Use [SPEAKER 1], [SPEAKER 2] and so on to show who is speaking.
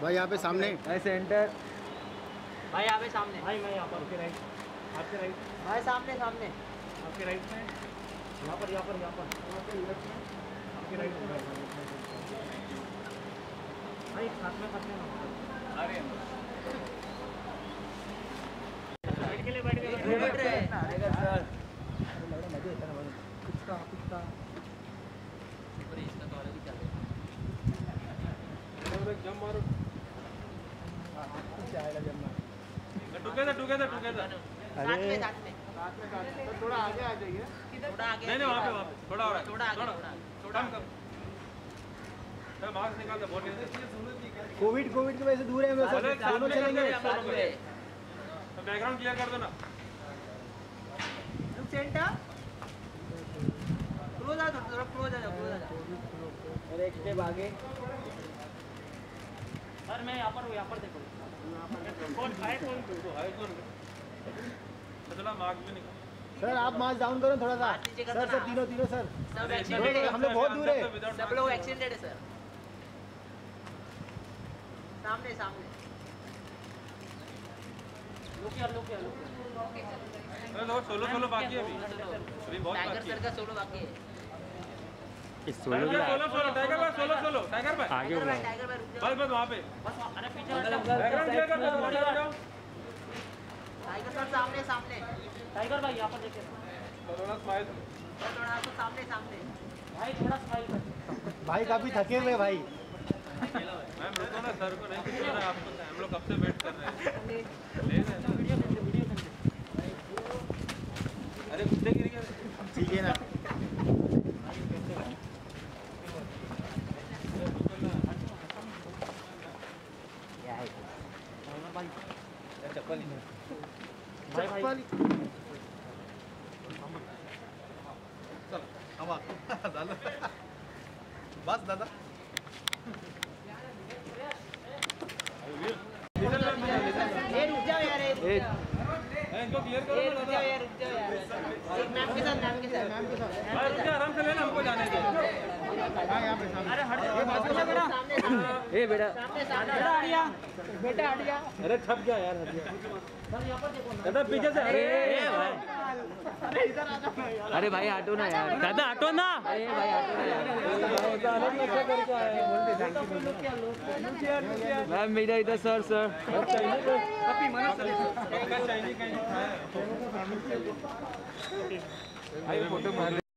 [SPEAKER 1] भाई यहाँ पे सामने।
[SPEAKER 2] भाई एंटर
[SPEAKER 3] भाई यहाँ पे सामने।
[SPEAKER 4] भाई मैं यहाँ पर आपके राइट आपके राइट
[SPEAKER 3] भाई सामने सामने।
[SPEAKER 4] आपके राइट में। यहाँ पर यहाँ पर यहाँ पर। आपके राइट में। भाई साथ में में। मारो। टुगेदर टुगेदर टुगेदर
[SPEAKER 3] है साथ में साथ में।
[SPEAKER 1] थोड़ा आगे आ जाइए।
[SPEAKER 3] थोड़ा आगे।
[SPEAKER 4] नहीं नहीं वहाँ पे वहाँ पे। थोड़ा और
[SPEAKER 3] थोड़ा आगे थोड़ा। थोड़ा
[SPEAKER 4] कम कम। मैं मास्क निकाल दे बहुत
[SPEAKER 1] कोविड कोविड की वजह से दूर है हम लोग सब
[SPEAKER 4] साथ
[SPEAKER 1] दोनों
[SPEAKER 4] में
[SPEAKER 1] चलेंगे।
[SPEAKER 3] साथ में।
[SPEAKER 4] तो बैकग्राउंड क्लियर कर दो ना।
[SPEAKER 3] तुम सेंटर। क्लोज आ थोड़ा क्लोज आ जाओ क्लोज आ जाओ।
[SPEAKER 2] और एक स्टेप आगे।
[SPEAKER 4] सर मैं यहाँ पर हूँ यहाँ पर देखो। कौन है कौन? तो है कौन चला मार्क्स भी निकाल।
[SPEAKER 1] सर आप मास्क डाउन करो थोड़ा सा। Sir sir. तीनों तीनों सर।
[SPEAKER 3] है
[SPEAKER 1] हम लोग बहुत दूर है।
[SPEAKER 3] सब लोग। वैक्सीनेटेड है सर। सामने सामने।
[SPEAKER 4] सोलो सोलो बाकी है अभी। अभी बहुत
[SPEAKER 3] टाइगर
[SPEAKER 4] बाकी
[SPEAKER 3] सर
[SPEAKER 4] है।
[SPEAKER 3] का सोलो बाकी है।
[SPEAKER 4] सोलो सोलो सोलो सोलो भाई बस बस वहाँ पे।
[SPEAKER 3] अरे पीछे
[SPEAKER 4] बैकग्राउंड क्लियर कर दो थोड़ा जाओ।
[SPEAKER 3] टाइगर सर सामने सामने।
[SPEAKER 4] टाइगर भाई यहाँ पर देखिए। थोड़ा स्माइल
[SPEAKER 3] थोड़ा सा सामने सामने।
[SPEAKER 4] भाई थोड़ा स्माइल कर।
[SPEAKER 1] भाई काफ़ी थके हुए भाई।
[SPEAKER 4] मैम रुको ना सर को नहीं कुछ रहा आपको हम लोग कब से वेट कर रहे हैं? ले रहे हैं। अरे कुत्ते गिर गए
[SPEAKER 1] ठीक है ना।
[SPEAKER 4] चप्पल
[SPEAKER 1] चप्पल
[SPEAKER 5] बस दादा
[SPEAKER 3] ये रुक जाओ यार
[SPEAKER 2] ए
[SPEAKER 4] इनको क्लियर करो दादा
[SPEAKER 3] यार रुक जाओ यार एक मैम के साथ मैम के साथ मैम के साथ
[SPEAKER 4] भाई रुक जा आराम से लेना हमको जाने दो
[SPEAKER 1] हाँ यहाँ पे सामने
[SPEAKER 4] अरे हट जा
[SPEAKER 3] सामने सामने
[SPEAKER 2] बेटा
[SPEAKER 4] अरे छप गया यार दादा पीछे से अरे
[SPEAKER 2] भाई अरे भाई ना यार दादा हटो ना अरे भाई
[SPEAKER 4] हैं
[SPEAKER 2] मेरा इधर सर सर फ़ोटो